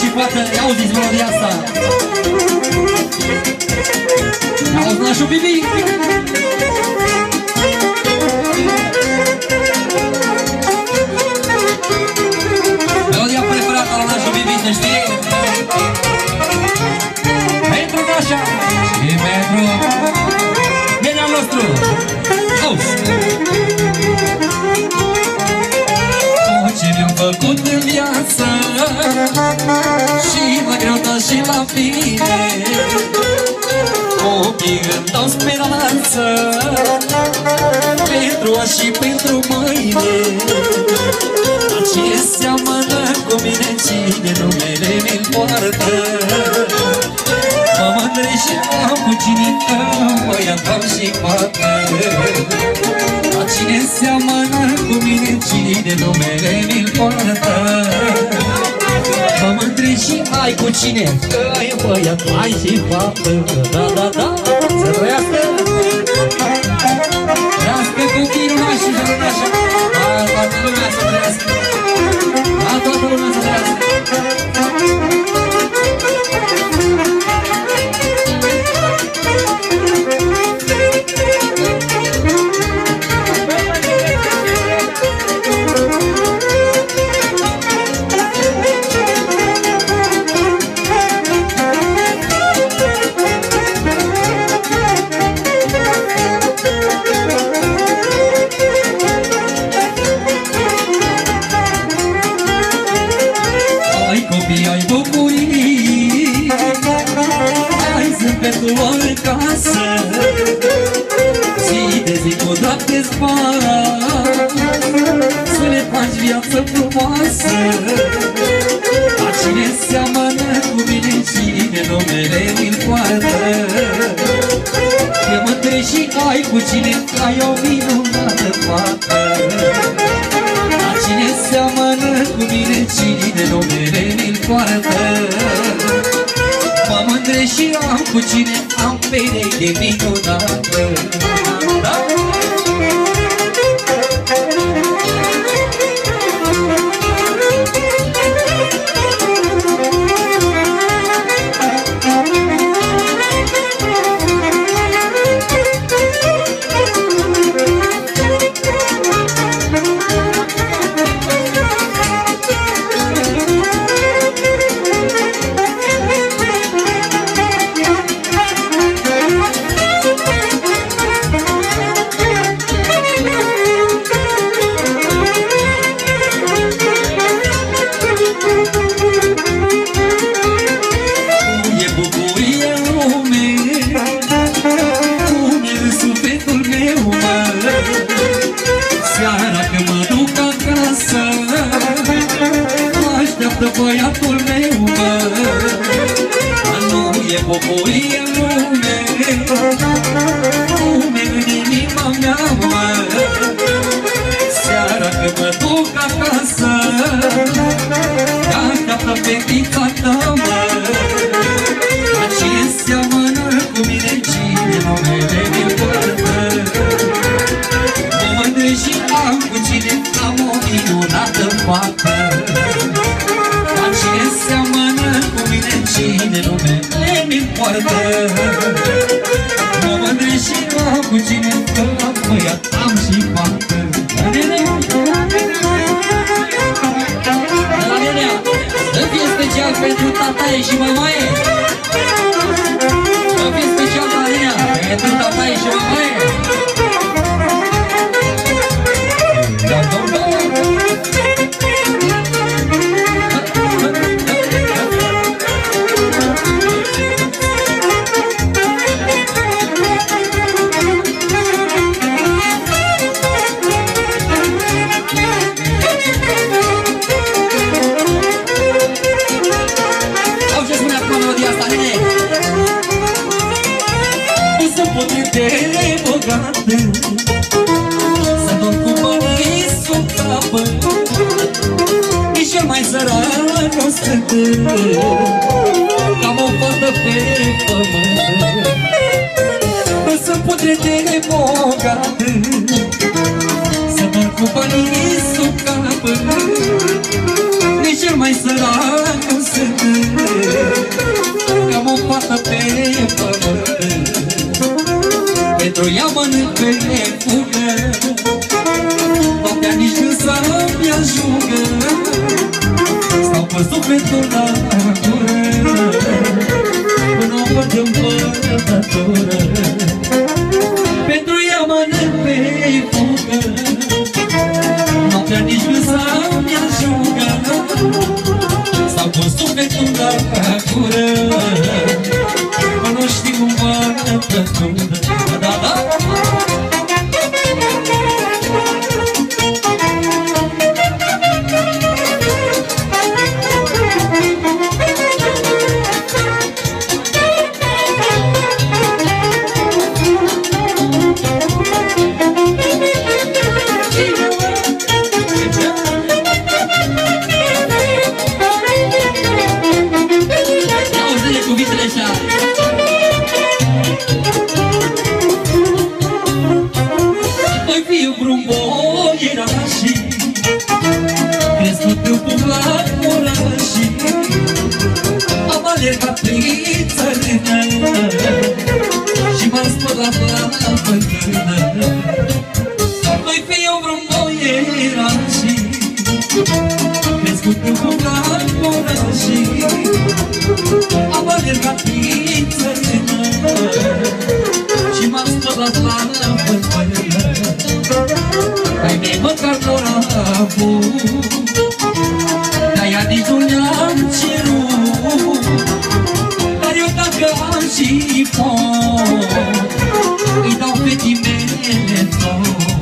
și fată, ia auziți melodia asta. Auzi nașul Bibi? Melodia preferată la nașul Bibi, se știe? Pentru nașa Și pentru Nenea nostru. Bine. Ochii îmi dau speranță Pentru azi și pentru mâine. Dar cine seamănă cu mine Cine numele mi-l poartă Mă mândresc și am cu cine am Băiat am și fată Dar cine seamănă cu mine Cine numele mi-l poartă Mă mândresc și ai cu cine? Ai băiat, ai și fată Da, da, da, să trăiască Trăiască ai cu cine Ai o minunată fată. Dar cine seamănă cu mine, cine numele mi-l poartă. Mă mândresc și am cu cine am pereche minunată bucurie în lume Pune în inima mea, mă. Seara când mă duc acasă Te așteaptă fetița ta, mi-l poartă Mă mândresc și am cu cine am băiat, am și fată La Nenea, să fie special pentru tataie și mamaie sărac o sunt Cam o fată pe pământ Nu sunt putere bogată Să dorm cu banii sub capă Nici cel mai sărac nu sunt Cam o fată pe pământ Pentru ea mănânc pe fugă Stau pe sufletul la gură Până o văd împărătură Pentru De-aia nici nu le-am cerut. Dar eu dacă am și pot Îi dau fetii mele tot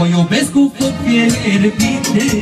O iubesc cu foc fierbinte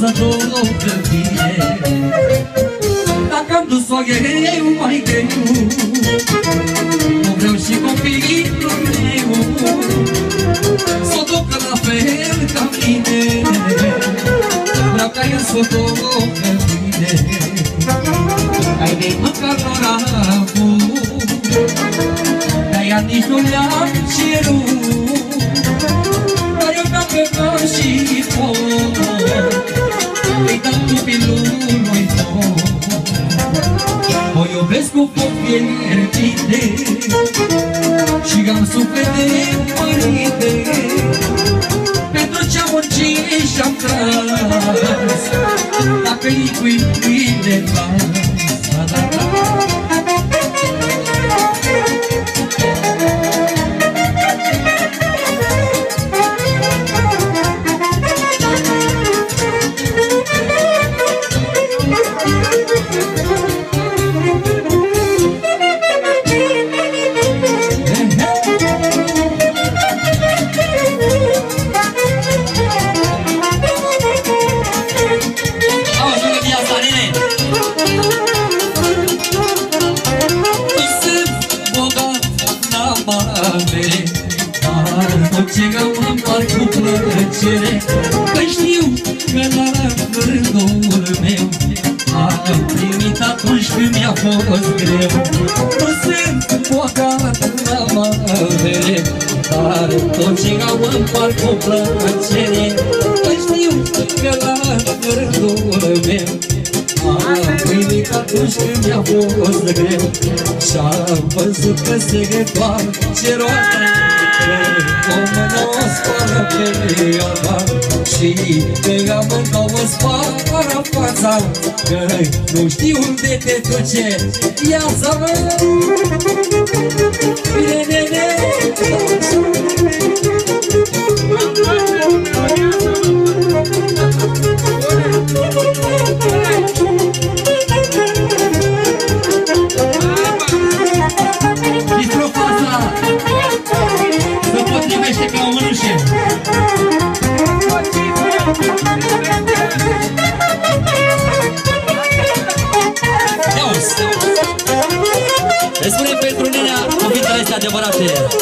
Vreau ca el să ducă bine Dacă am dus-o eu mai greu. Nu vreau și copilul meu Să ducă la fel ca mine. Vreau ca el să ducă bine ai mei măcar nu l-am avut De-aia nici nu le-am cerut Dar eu dacă vreau și pot Îi dau copilului tot O iubesc cu foc fierbinte Și am suflet de părinte Pentru ce-am muncit și-am tras Dacă-i cu bine sunt bogat, n-am avere Dar tot ce am împart cu plăcere Că știu că la rândul meu am primit atunci când mi-a fost greu Și-am văzut că se întoarce roata Că o mână o spală pe iarba Și că amândouă spală fața Că nu știu unde te duce viața mea Bine, bine, bine Guarapé.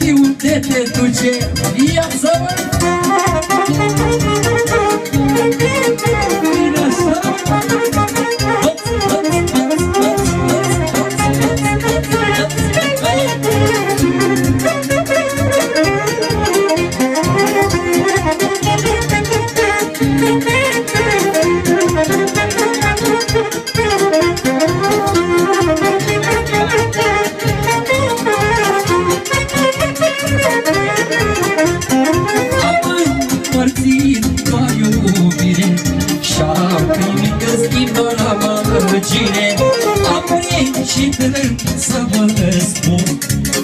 Știu unde te duce viața Bine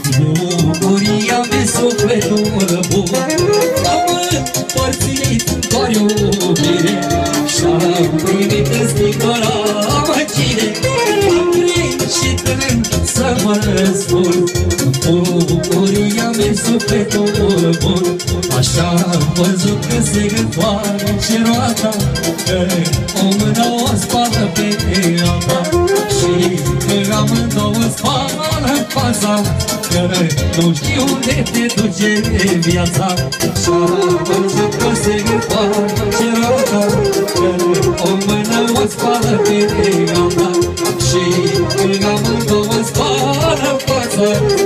Bucuria mea sufletul bun Am împărțit doar iubire. Și-am primit în sticăra cine Am venit și plâng să vă spun Bucuria mea sufletul bun Așa am văzut că se întoarce roata. O mână o spală pe alta Și că amândouă spală fața că nu știu unde te duce viața. Șurubă, șurubă, se împără și rotă O mână o spală pe gata Și în gamă două spală față